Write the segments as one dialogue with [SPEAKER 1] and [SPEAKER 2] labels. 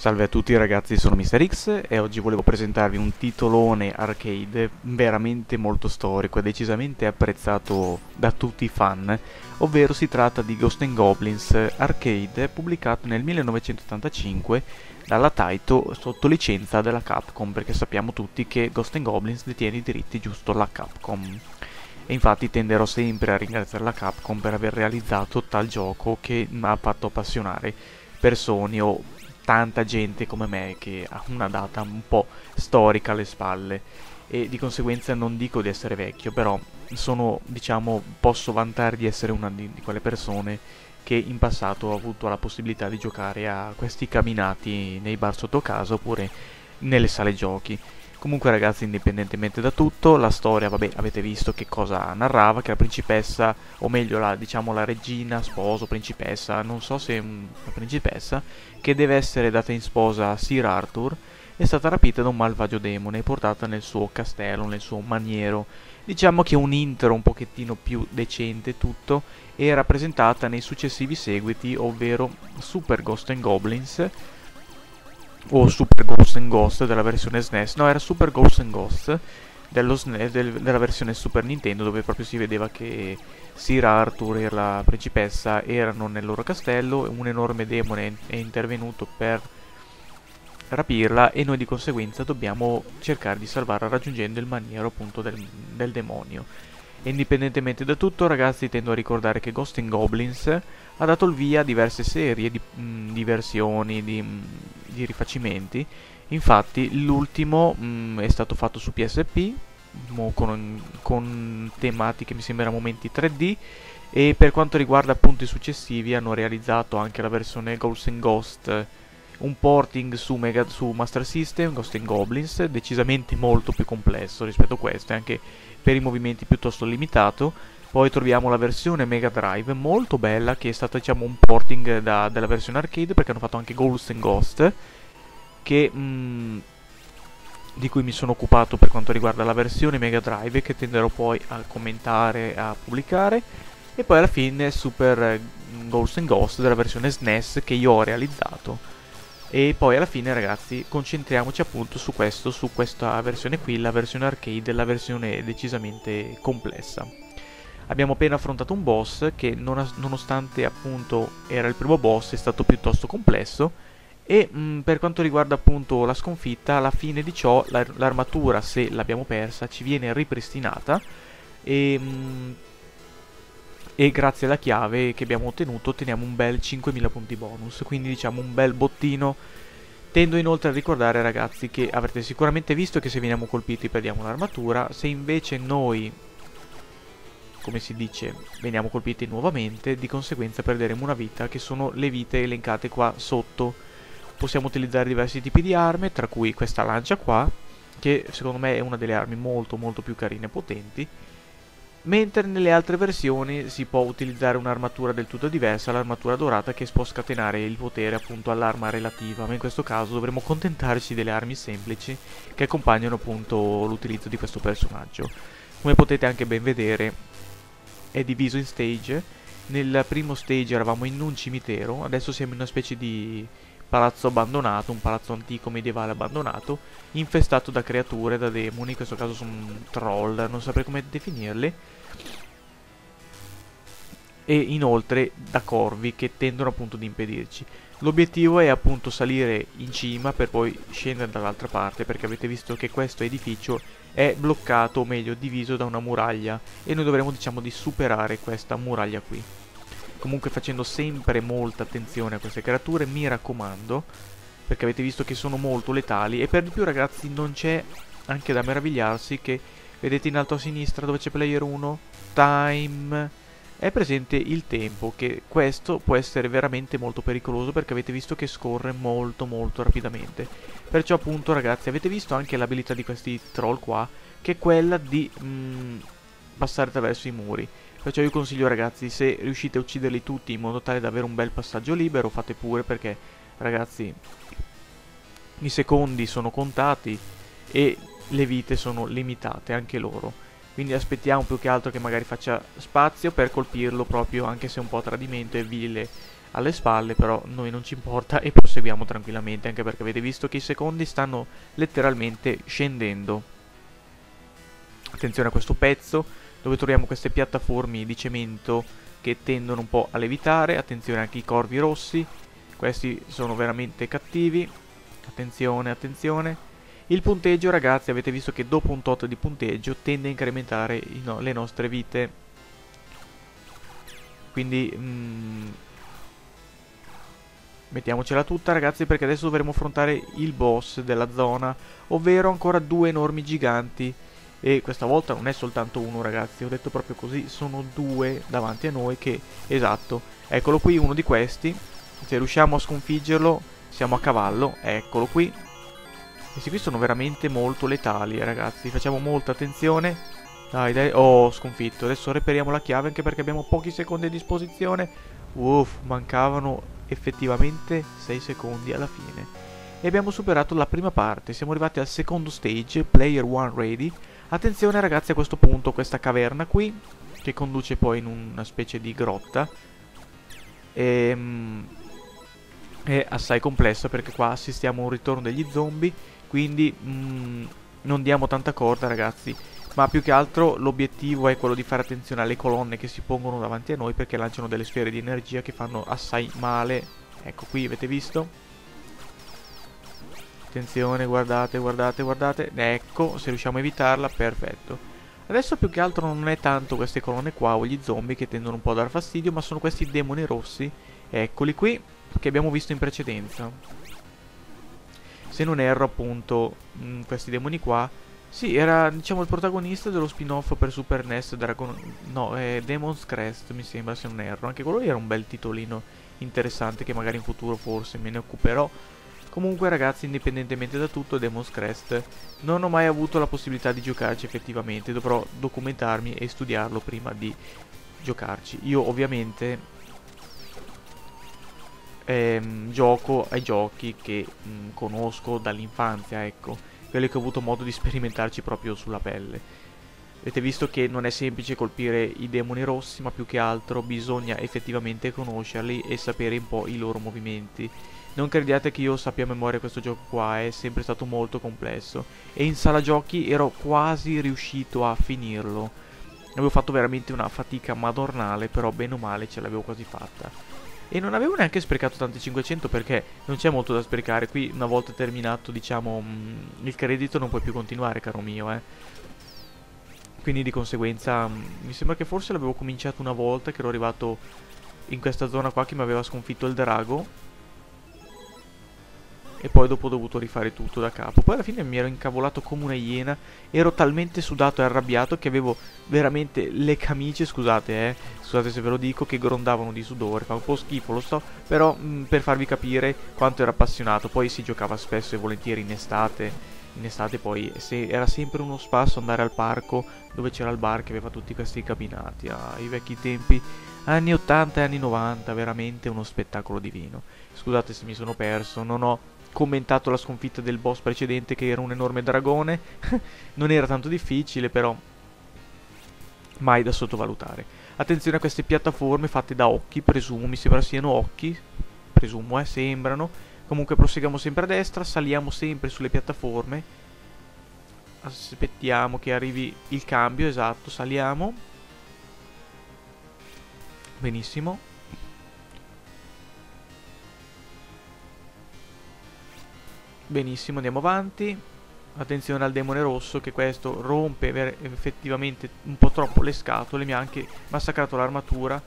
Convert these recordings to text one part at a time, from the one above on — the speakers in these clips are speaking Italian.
[SPEAKER 1] Salve a tutti ragazzi, sono Mr. X e oggi volevo presentarvi un titolone arcade veramente molto storico e decisamente apprezzato da tutti i fan, ovvero si tratta di Ghost Goblins Arcade pubblicato nel 1985 dalla Taito sotto licenza della Capcom perché sappiamo tutti che Ghost Goblins detiene i diritti giusto la Capcom. E infatti tenderò sempre a ringraziare la Capcom per aver realizzato tal gioco che mi ha fatto appassionare persone o tanta gente come me che ha una data un po' storica alle spalle e di conseguenza non dico di essere vecchio, però sono, diciamo, posso vantare di essere una di, di quelle persone che in passato ha avuto la possibilità di giocare a questi camminati nei bar sotto casa oppure nelle sale giochi. Comunque ragazzi, indipendentemente da tutto, la storia, vabbè, avete visto che cosa narrava, che la principessa, o meglio la, diciamo la regina, sposo, principessa, non so se è una principessa, che deve essere data in sposa a Sir Arthur, è stata rapita da un malvagio demone e portata nel suo castello, nel suo maniero. Diciamo che un intro un pochettino più decente tutto è rappresentata nei successivi seguiti, ovvero Super Ghost and Goblins, o Super Ghost and Ghost della versione SNES, no era Super Ghost and Ghost SNES, del, della versione Super Nintendo dove proprio si vedeva che Sir Arthur e la principessa erano nel loro castello, un enorme demone è intervenuto per rapirla e noi di conseguenza dobbiamo cercare di salvarla raggiungendo il maniero appunto del, del demonio. Indipendentemente da tutto, ragazzi, tendo a ricordare che Ghost in Goblins ha dato il via a diverse serie di, mh, di versioni, di, mh, di, rifacimenti. Infatti, l'ultimo mh, è stato fatto su PSP con, con tematiche mi sembra momenti 3D. E per quanto riguarda appunto i successivi, hanno realizzato anche la versione Ghost in Ghost un porting su, Mega, su Master System, Ghost in Goblins, decisamente molto più complesso rispetto a questo, anche per i movimenti piuttosto limitato. Poi troviamo la versione Mega Drive, molto bella, che è stata diciamo un porting da, della versione arcade, perché hanno fatto anche Ghost and Ghost, che, mh, di cui mi sono occupato per quanto riguarda la versione Mega Drive, che tenderò poi a commentare a pubblicare. E poi alla fine Super Ghost and Ghost della versione SNES che io ho realizzato e poi alla fine ragazzi concentriamoci appunto su questo, su questa versione qui, la versione arcade, la versione decisamente complessa. Abbiamo appena affrontato un boss che nonostante appunto era il primo boss è stato piuttosto complesso e mh, mm, per quanto riguarda appunto la sconfitta, alla fine di ciò l'armatura se l'abbiamo persa ci viene ripristinata e mh, mm, e grazie alla chiave che abbiamo ottenuto otteniamo un bel 5000 punti bonus, quindi diciamo un bel bottino. Tendo inoltre a ricordare ragazzi che avrete sicuramente visto che se veniamo colpiti perdiamo l'armatura, se invece noi, come si dice, veniamo colpiti nuovamente, di conseguenza perderemo una vita, che sono le vite elencate qua sotto. Possiamo utilizzare diversi tipi di armi, tra cui questa lancia qua, che secondo me è una delle armi molto molto più carine e potenti, mentre nelle altre versioni si può utilizzare un'armatura del tutto diversa, l'armatura dorata che può scatenare il potere appunto all'arma relativa, ma in questo caso dovremo accontentarci delle armi semplici che accompagnano appunto l'utilizzo di questo personaggio. Come potete anche ben vedere è diviso in stage, nel primo stage eravamo in un cimitero, adesso siamo in una specie di palazzo abbandonato, un palazzo antico medievale abbandonato, infestato da creature, da demoni, in questo caso sono troll, non saprei come definirli, e inoltre da corvi che tendono appunto ad impedirci. L'obiettivo è appunto salire in cima per poi scendere dall'altra parte perché avete visto che questo edificio è bloccato o meglio diviso da una muraglia e noi dovremo diciamo di superare questa muraglia qui. Comunque facendo sempre molta attenzione a queste creature, mi raccomando, perché avete visto che sono molto letali e per di più ragazzi non c'è anche da meravigliarsi che vedete in alto a sinistra dove c'è player 1, time, è presente il tempo che questo può essere veramente molto pericoloso perché avete visto che scorre molto molto rapidamente. Perciò appunto ragazzi avete visto anche l'abilità di questi troll qua che è quella di mm, passare attraverso i muri. Perciò io consiglio ragazzi, se riuscite a ucciderli tutti in modo tale da avere un bel passaggio libero, fate pure perché ragazzi i secondi sono contati e le vite sono limitate anche loro. Quindi aspettiamo più che altro che magari faccia spazio per colpirlo proprio anche se un po' tradimento e vile alle spalle, però noi non ci importa e proseguiamo tranquillamente, anche perché avete visto che i secondi stanno letteralmente scendendo. Attenzione a questo pezzo, dove troviamo queste piattaforme di cemento che tendono un po' a levitare, attenzione anche i corvi rossi, questi sono veramente cattivi, attenzione, attenzione. Il punteggio ragazzi avete visto che dopo un tot di punteggio tende a incrementare no, le nostre vite. Quindi mm, mettiamocela tutta ragazzi perché adesso dovremo affrontare il boss della zona, ovvero ancora due enormi giganti. E questa volta non è soltanto uno ragazzi, ho detto proprio così, sono due davanti a noi che, esatto, eccolo qui uno di questi, se riusciamo a sconfiggerlo siamo a cavallo, eccolo qui, questi qui sono veramente molto letali, eh, ragazzi. Facciamo molta attenzione. Dai, dai. Oh, sconfitto. Adesso reperiamo la chiave anche perché abbiamo pochi secondi a disposizione. Uff, mancavano effettivamente 6 secondi alla fine. E abbiamo superato la prima parte. Siamo arrivati al secondo stage, Player 1 Ready. Attenzione ragazzi a questo punto, questa caverna qui, che conduce poi in una specie di grotta. Ehm è assai complessa perché qua assistiamo a un ritorno degli zombie quindi mh, mm, non diamo tanta corda ragazzi. Ma più che altro l'obiettivo è quello di fare attenzione alle colonne che si pongono davanti a noi perché lanciano delle sfere di energia che fanno assai male. Ecco qui avete visto? Attenzione guardate guardate guardate. Ecco se riusciamo a evitarla perfetto. Adesso più che altro non è tanto queste colonne qua o gli zombie che tendono un po' a dar fastidio ma sono questi demoni rossi. Eccoli qui che abbiamo visto in precedenza se non erro appunto mh, mm, questi demoni qua. Sì, era diciamo il protagonista dello spin-off per Super NES Dragon... No, è Demon's Crest mi sembra se non erro. Anche quello lì era un bel titolino interessante che magari in futuro forse me ne occuperò. Comunque ragazzi, indipendentemente da tutto, Demon's Crest non ho mai avuto la possibilità di giocarci effettivamente. Dovrò documentarmi e studiarlo prima di giocarci. Io ovviamente ehm, gioco ai giochi che mh, mm, conosco dall'infanzia, ecco, quelli che ho avuto modo di sperimentarci proprio sulla pelle. Avete visto che non è semplice colpire i demoni rossi, ma più che altro bisogna effettivamente conoscerli e sapere un po' i loro movimenti. Non crediate che io sappia a memoria questo gioco qua, è sempre stato molto complesso. E in sala giochi ero quasi riuscito a finirlo. Avevo fatto veramente una fatica madornale, però bene o male ce l'avevo quasi fatta. E non avevo neanche sprecato tanti 500 perché non c'è molto da sprecare. Qui una volta terminato, diciamo, mm, il credito non puoi più continuare, caro mio, eh. Quindi di conseguenza mm, mi sembra che forse l'avevo cominciato una volta che ero arrivato in questa zona qua che mi aveva sconfitto il drago e poi dopo ho dovuto rifare tutto da capo. Poi alla fine mi ero incavolato come una iena, ero talmente sudato e arrabbiato che avevo veramente le camicie, scusate eh, scusate se ve lo dico, che grondavano di sudore, fa un po' schifo lo so, però mh, per farvi capire quanto ero appassionato, poi si giocava spesso e volentieri in estate, in estate poi se era sempre uno spasso andare al parco dove c'era il bar che aveva tutti questi cabinati, ah, i vecchi tempi anni 80 e anni 90, veramente uno spettacolo divino. Scusate se mi sono perso, non ho commentato la sconfitta del boss precedente che era un enorme dragone. non era tanto difficile, però mai da sottovalutare. Attenzione a queste piattaforme fatte da occhi, presumo, mi sembra siano occhi, presumo, eh, sembrano. Comunque proseguiamo sempre a destra, saliamo sempre sulle piattaforme. Aspettiamo che arrivi il cambio, esatto, saliamo. Benissimo. Benissimo, andiamo avanti. Attenzione al demone rosso che questo rompe effettivamente un po' troppo le scatole, mi ha anche massacrato l'armatura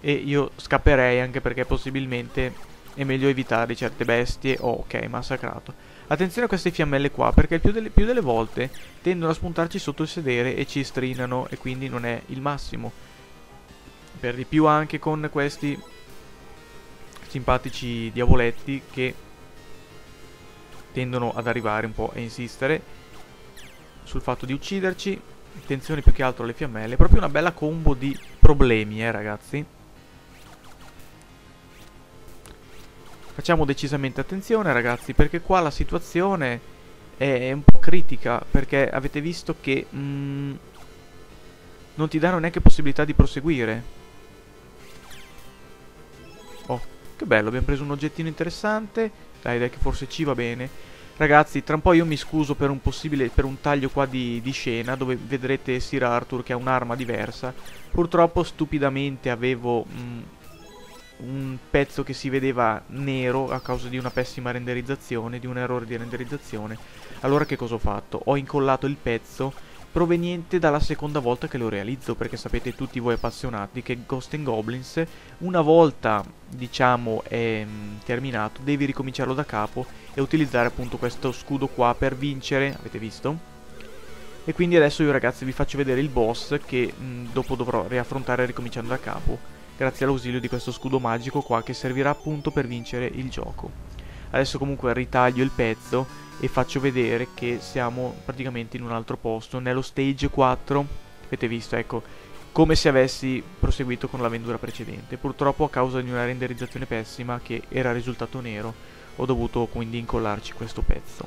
[SPEAKER 1] e io scapperei anche perché possibilmente è meglio evitare certe bestie. Oh, ok, massacrato. Attenzione a queste fiammelle qua perché più delle, più delle volte tendono a spuntarci sotto il sedere e ci strinano e quindi non è il massimo. Per di più anche con questi simpatici diavoletti che tendono ad arrivare un po' a insistere sul fatto di ucciderci. Attenzione più che altro alle fiammelle. Proprio una bella combo di problemi, eh ragazzi. Facciamo decisamente attenzione ragazzi perché qua la situazione è un po' critica perché avete visto che mm, non ti danno neanche possibilità di proseguire. Che bello, abbiamo preso un oggettino interessante. Dai, dai, che forse ci va bene. Ragazzi, tra un po' io mi scuso per un possibile, per un taglio qua di, di scena, dove vedrete Sir Arthur che ha un'arma diversa. Purtroppo, stupidamente, avevo... Mh, mm, un pezzo che si vedeva nero a causa di una pessima renderizzazione, di un errore di renderizzazione. Allora che cosa ho fatto? Ho incollato il pezzo proveniente dalla seconda volta che lo realizzo, perché sapete tutti voi appassionati che Ghost and Goblins, una volta diciamo è mm, terminato, devi ricominciarlo da capo e utilizzare appunto questo scudo qua per vincere, avete visto? E quindi adesso io ragazzi vi faccio vedere il boss che mh, mm, dopo dovrò riaffrontare ricominciando da capo, grazie all'ausilio di questo scudo magico qua che servirà appunto per vincere il gioco. Adesso comunque ritaglio il pezzo e faccio vedere che siamo praticamente in un altro posto, nello stage 4, avete visto, ecco, come se avessi proseguito con l'avventura precedente. Purtroppo a causa di una renderizzazione pessima che era risultato nero, ho dovuto quindi incollarci questo pezzo.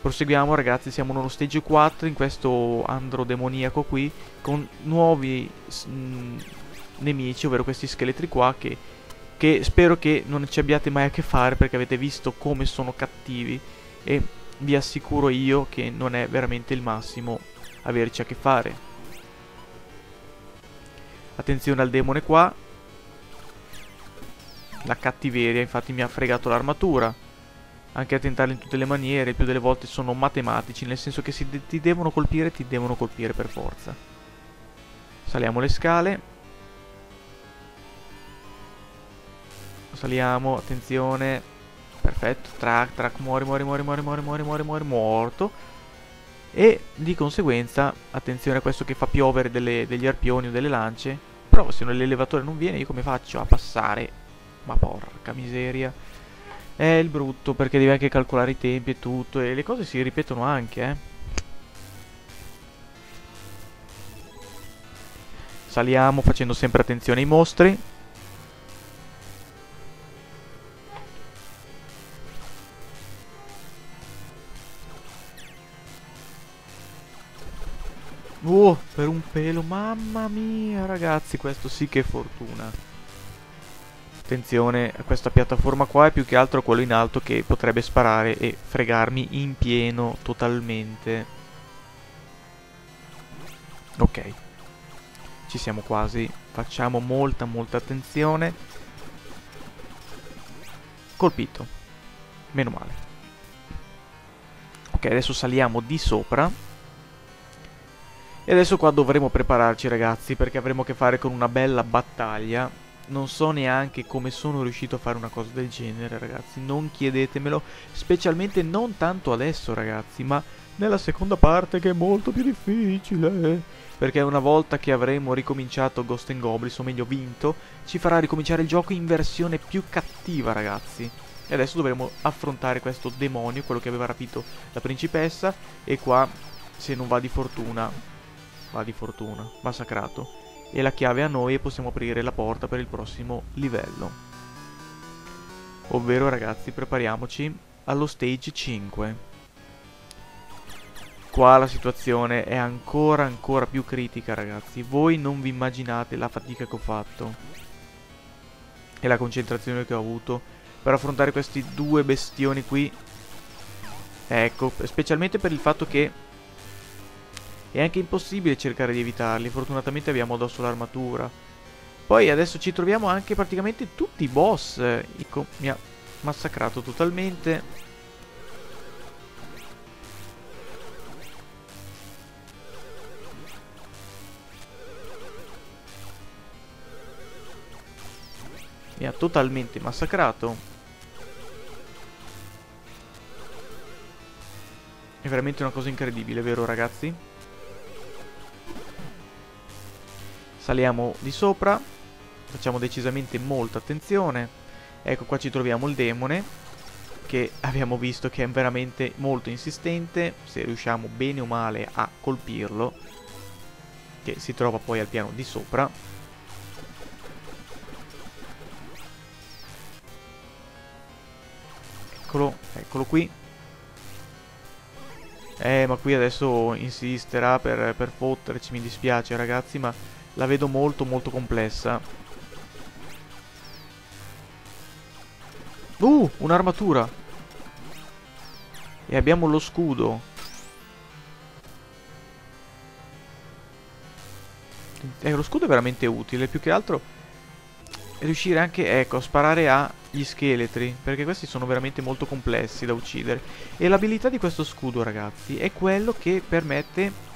[SPEAKER 1] Proseguiamo ragazzi, siamo nello stage 4, in questo andro demoniaco qui, con nuovi nemici, ovvero questi scheletri qua che, che spero che non ci abbiate mai a che fare perché avete visto come sono cattivi e vi assicuro io che non è veramente il massimo averci a che fare. Attenzione al demone qua. La cattiveria infatti mi ha fregato l'armatura. Anche a tentarli in tutte le maniere, più delle volte sono matematici, nel senso che se ti devono colpire, ti devono colpire per forza. Saliamo le scale. Saliamo, attenzione. Perfetto, track, track, muori, muori, muori, muori, muori, muori, muori, muori, morto. E di conseguenza, attenzione a questo che fa piovere delle, degli arpioni o delle lance. Però se l'elevatore non viene, io come faccio a passare? Ma porca miseria. È il brutto, perché devi anche calcolare i tempi e tutto. E le cose si ripetono anche, eh. Saliamo facendo sempre attenzione ai mostri. Oh, per un pelo, mamma mia, ragazzi, questo sì che è fortuna. Attenzione, questa piattaforma qua è più che altro quello in alto che potrebbe sparare e fregarmi in pieno totalmente. Ok. Ci siamo quasi. Facciamo molta, molta attenzione. Colpito. Meno male. Ok, adesso saliamo di sopra. E adesso qua dovremo prepararci ragazzi perché avremo a che fare con una bella battaglia. Non so neanche come sono riuscito a fare una cosa del genere ragazzi, non chiedetemelo, specialmente non tanto adesso ragazzi, ma nella seconda parte che è molto più difficile. Perché una volta che avremo ricominciato Ghost and Goblins, o meglio vinto, ci farà ricominciare il gioco in versione più cattiva ragazzi. E adesso dovremo affrontare questo demonio, quello che aveva rapito la principessa, e qua, se non va di fortuna, va di fortuna, massacrato, e la chiave a noi e possiamo aprire la porta per il prossimo livello. Ovvero ragazzi prepariamoci allo stage 5. Qua la situazione è ancora ancora più critica ragazzi, voi non vi immaginate la fatica che ho fatto e la concentrazione che ho avuto per affrontare questi due bestioni qui. Ecco, specialmente per il fatto che è anche impossibile cercare di evitarli, fortunatamente abbiamo addosso l'armatura. Poi adesso ci troviamo anche praticamente tutti i boss. Ecco, mi ha massacrato totalmente. Mi ha totalmente massacrato. È veramente una cosa incredibile, vero ragazzi? Saliamo di sopra, facciamo decisamente molta attenzione. Ecco qua ci troviamo il demone, che abbiamo visto che è veramente molto insistente, se riusciamo bene o male a colpirlo, che si trova poi al piano di sopra. Eccolo, eccolo qui. Eh, ma qui adesso insisterà per, per fotterci, mi dispiace ragazzi, ma la vedo molto molto complessa. Uh, un'armatura. E abbiamo lo scudo. Eh, lo scudo è veramente utile, più che altro riuscire anche, ecco, a sparare agli scheletri, perché questi sono veramente molto complessi da uccidere. E l'abilità di questo scudo, ragazzi, è quello che permette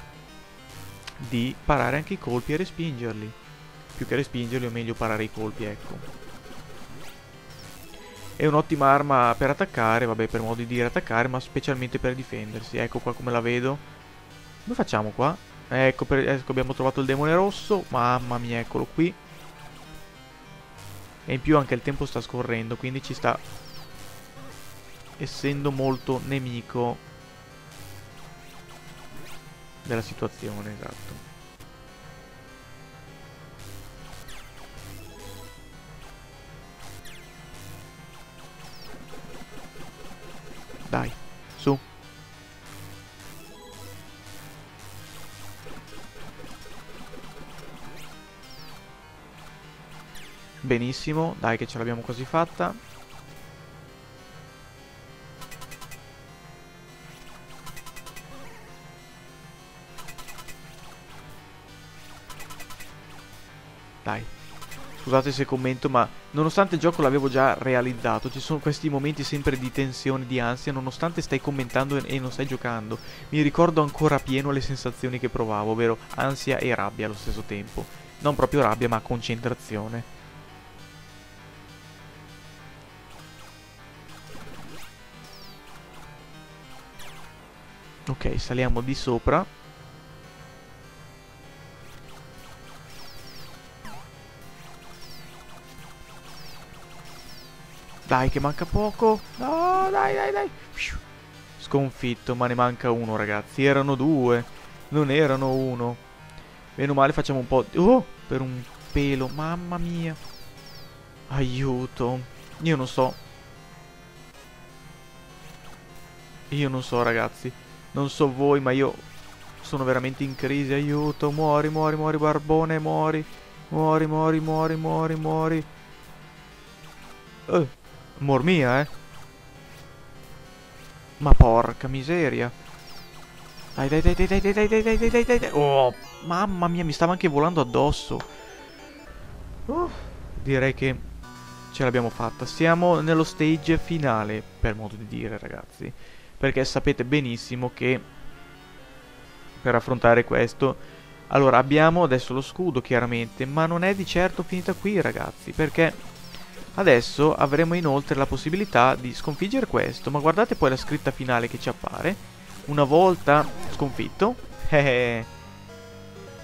[SPEAKER 1] di parare anche i colpi e respingerli. Più che respingerli, o meglio parare i colpi, ecco. È un'ottima arma per attaccare, vabbè, per modo di dire attaccare, ma specialmente per difendersi. Ecco qua come la vedo. Come facciamo qua? Ecco, per, ecco, abbiamo trovato il demone rosso. Mamma mia, eccolo qui. E in più anche il tempo sta scorrendo, quindi ci sta essendo molto nemico della situazione, esatto. Dai, su. Benissimo, dai che ce l'abbiamo quasi fatta. Dai. Scusate se commento, ma nonostante il gioco l'avevo già realizzato, ci sono questi momenti sempre di tensione, di ansia, nonostante stai commentando e non stai giocando. Mi ricordo ancora pieno le sensazioni che provavo, ovvero ansia e rabbia allo stesso tempo. Non proprio rabbia, ma concentrazione. Ok, saliamo di sopra. Dai, che manca poco. No, dai, dai, dai. Sconfitto, ma ne manca uno, ragazzi. Erano due. Non erano uno. Meno male facciamo un po'... Oh, per un pelo. Mamma mia. Aiuto. Io non so. Io non so, ragazzi. Non so voi, ma io sono veramente in crisi. Aiuto, muori, muori, muori, barbone, muori. Muori, muori, muori, muori, muori. Eh, mor mia, eh. Ma porca miseria. Dai, dai, dai, dai, dai, dai, dai, dai, dai, dai, dai. Oh, mamma mia, mi stava anche volando addosso. Uh, direi che ce l'abbiamo fatta. Siamo nello stage finale, per modo di dire, ragazzi perché sapete benissimo che per affrontare questo allora abbiamo adesso lo scudo chiaramente ma non è di certo finita qui ragazzi perché adesso avremo inoltre la possibilità di sconfiggere questo ma guardate poi la scritta finale che ci appare una volta sconfitto eh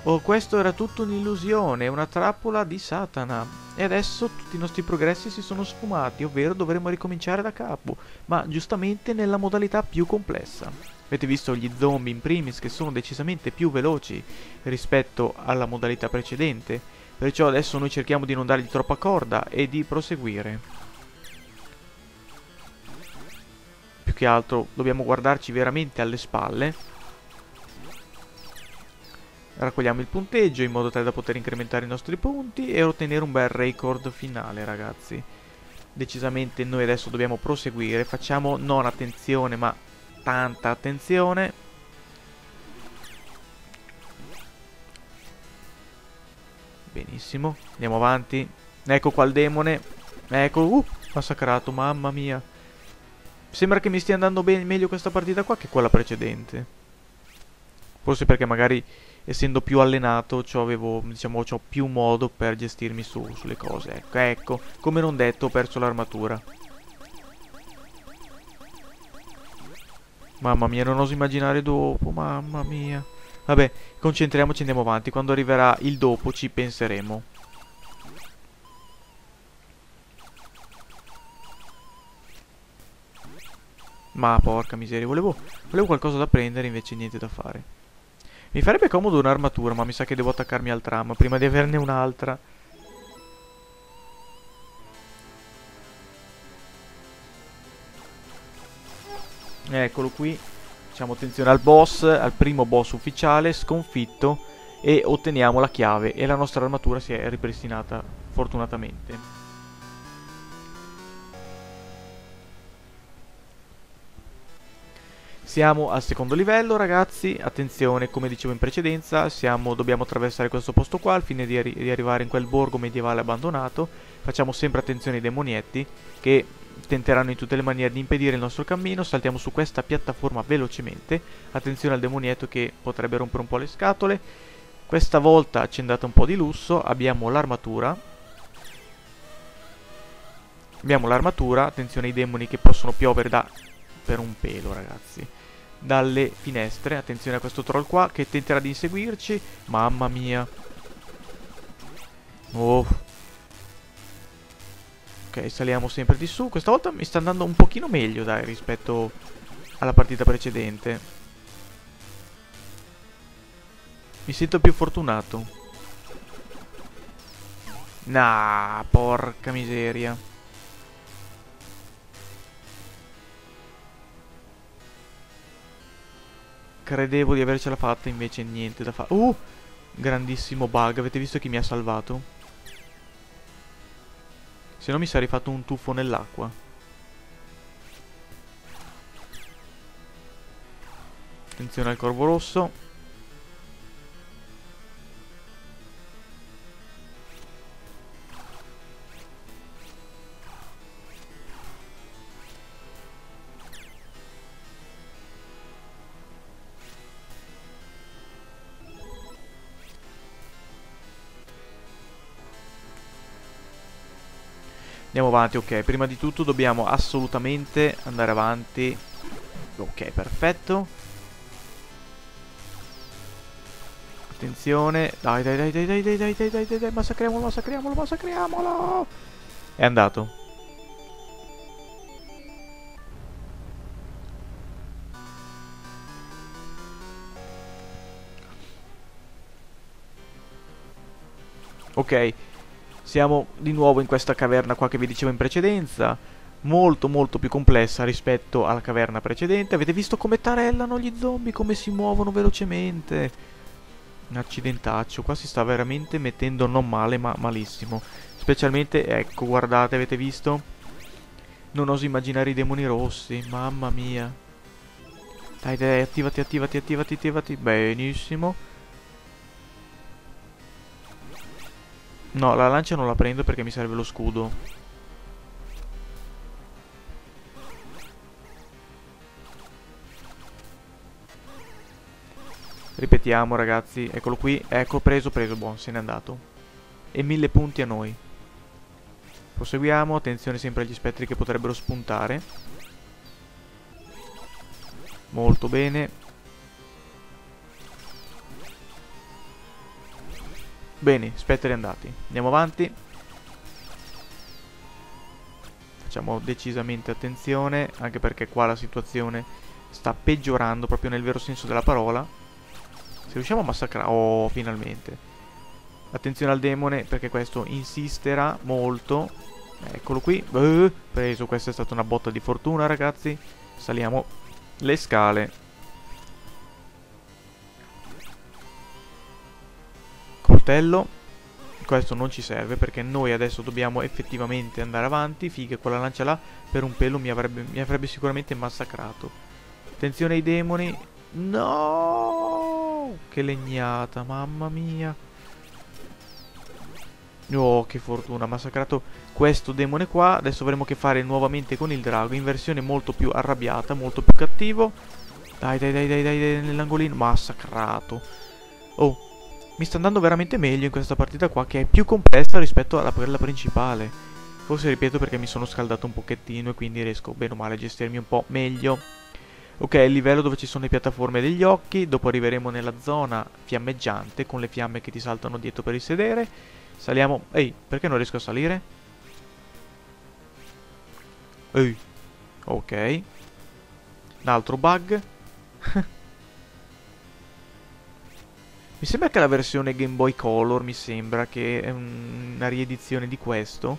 [SPEAKER 1] Oh, questo era tutto un'illusione, una trappola di Satana. E adesso tutti i nostri progressi si sono sfumati, ovvero dovremo ricominciare da capo, ma giustamente nella modalità più complessa. Avete visto gli zombie in primis che sono decisamente più veloci rispetto alla modalità precedente, perciò adesso noi cerchiamo di non dargli troppa corda e di proseguire. Più che altro dobbiamo guardarci veramente alle spalle. Raccogliamo il punteggio in modo tale da poter incrementare i nostri punti e ottenere un bel record finale ragazzi. Decisamente noi adesso dobbiamo proseguire. Facciamo non attenzione ma tanta attenzione benissimo andiamo avanti ecco qua il demone ecco uh massacrato mamma mia sembra che mi stia andando bene meglio questa partita qua che quella precedente forse perché magari essendo più allenato avevo, diciamo, ho più modo per gestirmi su, sulle cose. Ecco, ecco, come non detto ho perso l'armatura. Mamma mia, non oso immaginare dopo, mamma mia. Vabbè, concentriamoci e andiamo avanti. Quando arriverà il dopo ci penseremo. Ma porca miseria, volevo, volevo qualcosa da prendere invece niente da fare. Mi farebbe comodo un'armatura, ma mi sa che devo attaccarmi al tram prima di averne un'altra. Eccolo qui. Facciamo attenzione al boss, al primo boss ufficiale, sconfitto e otteniamo la chiave e la nostra armatura si è ripristinata fortunatamente. Siamo al secondo livello ragazzi, attenzione come dicevo in precedenza, siamo, dobbiamo attraversare questo posto qua al fine di, arri di, arrivare in quel borgo medievale abbandonato, facciamo sempre attenzione ai demonietti che tenteranno in tutte le maniere di impedire il nostro cammino, saltiamo su questa piattaforma velocemente, attenzione al demonietto che potrebbe rompere un po' le scatole, questa volta andata un po' di lusso, abbiamo l'armatura, abbiamo l'armatura, attenzione ai demoni che possono piovere da per un pelo ragazzi dalle finestre. Attenzione a questo troll qua che tenterà di inseguirci. Mamma mia. Oh. Ok, saliamo sempre di su. Questa volta mi sta andando un pochino meglio, dai, rispetto alla partita precedente. Mi sento più fortunato. Nah, porca miseria. Credevo di avercela fatta, invece niente da fare. Uh! Grandissimo bug, avete visto chi mi ha salvato? Se no mi sarei fatto un tuffo nell'acqua. Attenzione al corvo rosso. Andiamo avanti, ok. Prima di tutto dobbiamo assolutamente andare avanti. Ok, perfetto. Attenzione. Dai, dai, dai, dai, dai, dai, dai, dai, dai, dai, dai, massacriamolo, massacriamolo, massacriamolo. È andato. Ok. Siamo di nuovo in questa caverna qua che vi dicevo in precedenza, molto molto più complessa rispetto alla caverna precedente. Avete visto come tarellano gli zombie, come si muovono velocemente? Accidentaccio, qua si sta veramente mettendo non male ma malissimo. Specialmente, ecco, guardate, avete visto? Non oso immaginare i demoni rossi, mamma mia. Dai, dai, attivati, attivati, attivati, attivati. Benissimo. No, la lancia non la prendo perché mi serve lo scudo. Ripetiamo ragazzi, eccolo qui, ecco preso, preso, buon, se n'è andato. E mille punti a noi. Proseguiamo, attenzione sempre agli spettri che potrebbero spuntare. Molto bene. Bene, spettri andati. Andiamo avanti. Facciamo decisamente attenzione, anche perché qua la situazione sta peggiorando proprio nel vero senso della parola. Se riusciamo a massacrare... Oh, finalmente. Attenzione al demone, perché questo insisterà molto. Eccolo qui. Uh, preso, questa è stata una botta di fortuna, ragazzi. Saliamo le scale. Coltello questo non ci serve perché noi adesso dobbiamo effettivamente andare avanti Figa quella lancia là per un pelo mi avrebbe, mi avrebbe sicuramente massacrato attenzione ai demoni no che legnata mamma mia Oh, che fortuna, massacrato questo demone qua. Adesso avremo a che fare nuovamente con il drago in versione molto più arrabbiata, molto più cattivo. Dai, dai, dai, dai, dai, dai nell'angolino. Massacrato. Oh, mi sta andando veramente meglio in questa partita qua che è più complessa rispetto alla quella principale. Forse ripeto perché mi sono scaldato un pochettino e quindi riesco bene o male a gestirmi un po' meglio. Ok, il livello dove ci sono le piattaforme degli occhi, dopo arriveremo nella zona fiammeggiante con le fiamme che ti saltano dietro per il sedere. Saliamo... Ehi, perché non riesco a salire? Ehi, ok. Un altro bug. Mi sembra che la versione Game Boy Color, mi sembra, che è una riedizione di questo,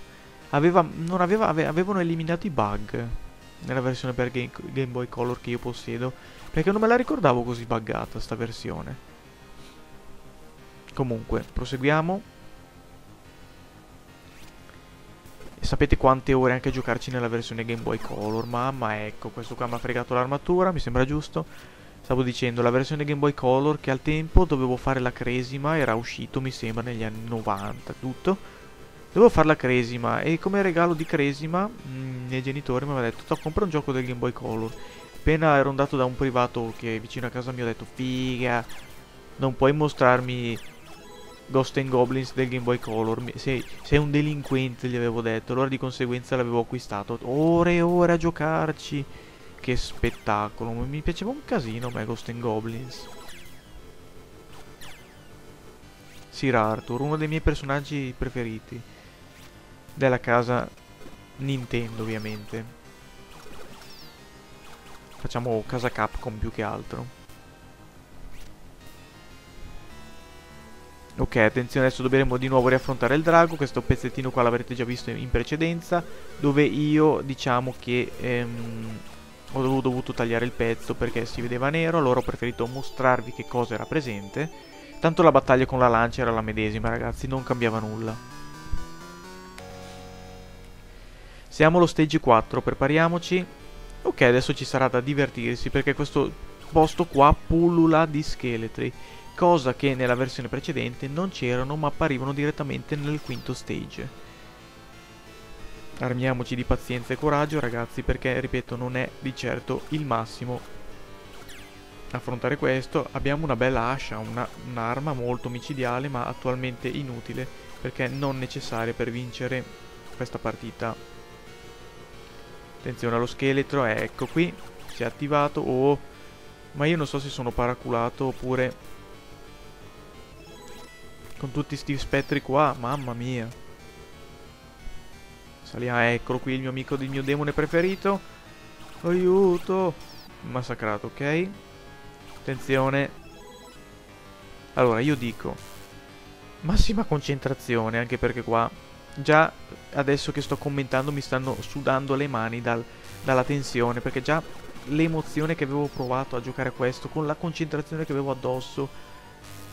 [SPEAKER 1] aveva, aveva, ave, avevano eliminato i bug nella versione per Game, Game Boy Color che io possiedo, perché non me la ricordavo così buggata sta versione. Comunque, proseguiamo. Sapete quante ore anche giocarci nella versione Game Boy Color? Mamma, ecco, questo qua mi ha fregato l'armatura, mi sembra giusto. Stavo dicendo, la versione Game Boy Color che al tempo dovevo fare la cresima, era uscito mi sembra negli anni 90, tutto. Dovevo fare la cresima e come regalo di cresima mh, mm, i miei genitori mi avevano detto, compra un gioco del Game Boy Color. Appena ero andato da un privato che è vicino a casa mia ho detto, figa, non puoi mostrarmi Ghost and Goblins del Game Boy Color. Sei, sei, un delinquente, gli avevo detto. Allora di conseguenza l'avevo acquistato. Ore e ore a giocarci. Che spettacolo. Mi piaceva un casino me Ghost and Goblins. Sir Arthur, uno dei miei personaggi preferiti. Della casa Nintendo, ovviamente. Facciamo casa Capcom più che altro. Ok, attenzione, adesso dovremo di nuovo riaffrontare il drago, questo pezzettino qua l'avrete già visto in precedenza, dove io diciamo che ehm, ho dovuto tagliare il pezzo perché si vedeva nero, allora ho preferito mostrarvi che cosa era presente. Tanto la battaglia con la lancia era la medesima ragazzi, non cambiava nulla. Siamo allo stage 4, prepariamoci. Ok, adesso ci sarà da divertirsi perché questo posto qua pullula di scheletri cosa che nella versione precedente non c'erano ma apparivano direttamente nel quinto stage. Armiamoci di pazienza e coraggio ragazzi perché, ripeto, non è di certo il massimo affrontare questo. Abbiamo una bella ascia, un'arma molto micidiale ma attualmente inutile perché non necessaria per vincere questa partita. Attenzione allo scheletro, ecco qui, si è attivato. Oh, ma io non so se sono paraculato oppure con tutti sti spettri qua, mamma mia. Saliamo, eccolo qui il mio amico, il mio demone preferito. Aiuto. Massacrato, ok. Attenzione. Allora, io dico... Massima concentrazione, anche perché qua... Già adesso che sto commentando mi stanno sudando le mani dal, dalla tensione, perché già l'emozione che avevo provato a giocare a questo, con la concentrazione che avevo addosso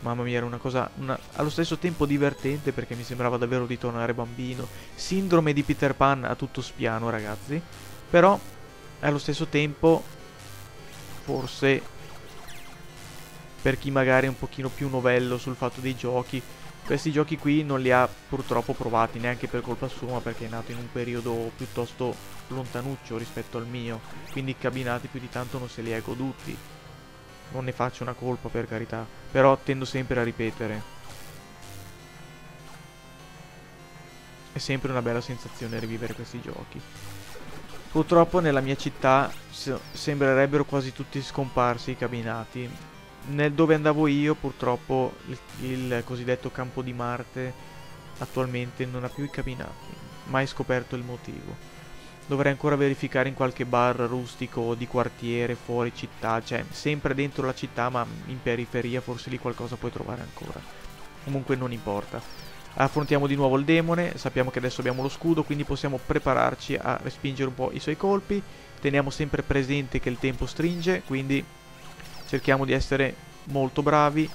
[SPEAKER 1] Mamma mia, era una cosa una, allo stesso tempo divertente perché mi sembrava davvero di tornare bambino. Sindrome di Peter Pan a tutto spiano, ragazzi. Però, allo stesso tempo, forse per chi magari è un pochino più novello sul fatto dei giochi, questi giochi qui non li ha purtroppo provati neanche per colpa sua, perché è nato in un periodo piuttosto lontanuccio rispetto al mio. Quindi cabinati più di tanto non se li ha goduti non ne faccio una colpa per carità, però tendo sempre a ripetere. È sempre una bella sensazione rivivere questi giochi. Purtroppo nella mia città sembrerebbero quasi tutti scomparsi i cabinati. Nel dove andavo io purtroppo il, il cosiddetto campo di Marte attualmente non ha più i cabinati. Mai scoperto il motivo. Dovrei ancora verificare in qualche bar rustico di quartiere, fuori città, cioè sempre dentro la città ma in periferia forse lì qualcosa puoi trovare ancora. Comunque non importa. Affrontiamo di nuovo il demone, sappiamo che adesso abbiamo lo scudo, quindi possiamo prepararci a respingere un po' i suoi colpi. Teniamo sempre presente che il tempo stringe, quindi cerchiamo di essere molto bravi.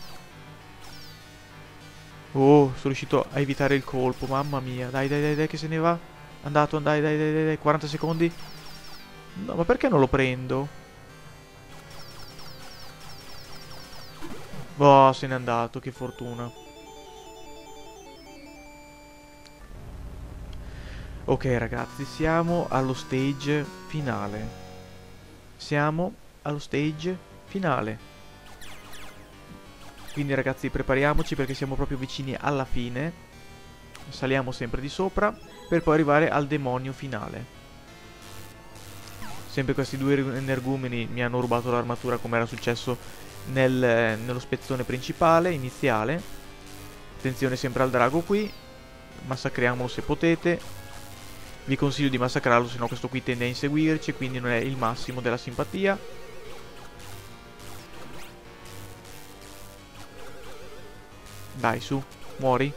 [SPEAKER 1] Oh, sono riuscito a evitare il colpo, mamma mia. Dai, dai, dai, dai, che se ne va. Andato, dai, dai, dai, dai, 40 secondi. No, ma perché non lo prendo? Oh, se n'è andato, che fortuna. Ok ragazzi, siamo allo stage finale. Siamo allo stage finale. Quindi ragazzi prepariamoci perché siamo proprio vicini alla fine. Saliamo sempre di sopra per poi arrivare al demonio finale. Sempre questi due energumeni mi hanno rubato l'armatura come era successo nel, nello spezzone principale, iniziale. Attenzione sempre al drago qui. Massacriamolo se potete. Vi consiglio di massacrarlo, se no questo qui tende a inseguirci, quindi non è il massimo della simpatia. Dai, su, muori.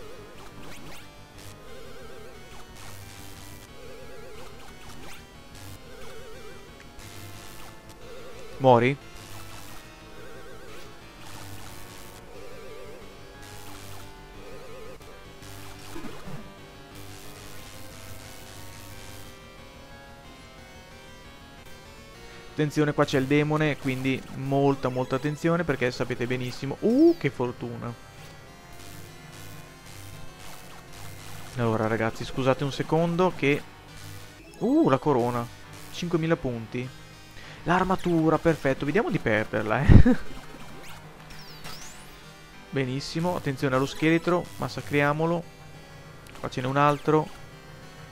[SPEAKER 1] Muori? Attenzione, qua c'è il demone, quindi molta molta attenzione perché sapete benissimo... Uh, che fortuna! Allora ragazzi, scusate un secondo che... Uh, la corona! 5000 punti. L'armatura, perfetto. Vediamo di perderla, eh. Benissimo, attenzione allo scheletro, massacriamolo. Qua ce n'è un altro.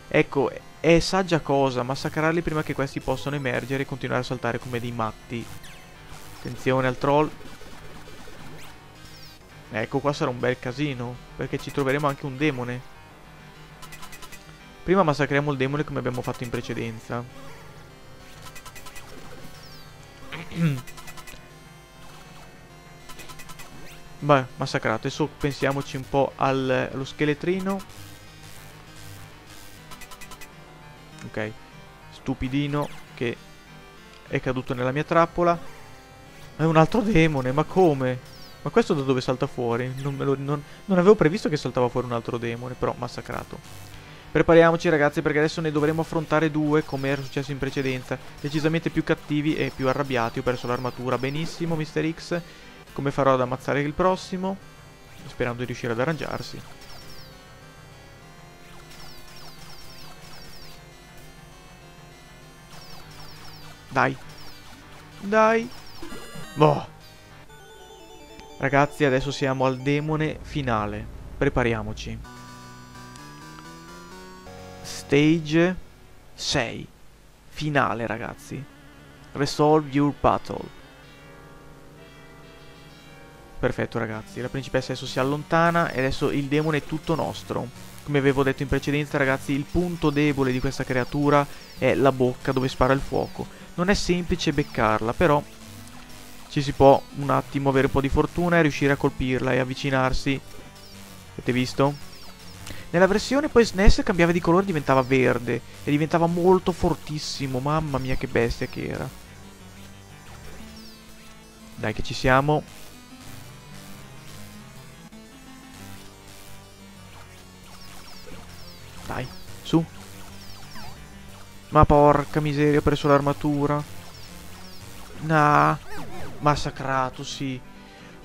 [SPEAKER 1] Ecco, è saggia cosa massacrarli prima che questi possano emergere e continuare a saltare come dei matti. Attenzione al troll. Ecco, qua sarà un bel casino, perché ci troveremo anche un demone. Prima massacriamo il demone come abbiamo fatto in precedenza. Beh, massacrato. Adesso pensiamoci un po' al, allo scheletrino. ok. Stupidino che è caduto nella mia trappola. È un altro demone ma come? Ma questo da dove salta fuori? Non, lo, non, non avevo previsto che saltava fuori un altro demone però massacrato prepariamoci ragazzi perché adesso ne dovremo affrontare due come era successo in precedenza decisamente più cattivi e più arrabbiati ho perso l'armatura benissimo Mr. X come farò ad ammazzare il prossimo sperando di riuscire ad arrangiarsi Dai. Dai. Boh. Ragazzi, adesso siamo al demone finale. Prepariamoci. Stage 6. Finale, ragazzi. Resolve your battle. Perfetto, ragazzi. La principessa adesso si allontana e adesso il demone è tutto nostro. Come avevo detto in precedenza, ragazzi, il punto debole di questa creatura è la bocca dove spara il fuoco. Non è semplice beccarla, però ci si può un attimo avere un po' di fortuna e riuscire a colpirla e avvicinarsi. Avete visto? Nella versione poi SNES cambiava di colore, diventava verde e diventava molto fortissimo. Mamma mia che bestia che era. Dai che ci siamo. Dai, su. Ma porca miseria, ho preso l'armatura. Nah, massacrato, sì.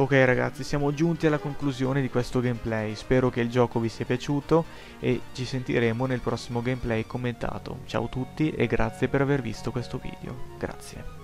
[SPEAKER 1] Ok ragazzi, siamo giunti alla conclusione di questo gameplay, spero che il gioco vi sia piaciuto e ci sentiremo nel prossimo gameplay commentato. Ciao a tutti e grazie per aver visto questo video. Grazie.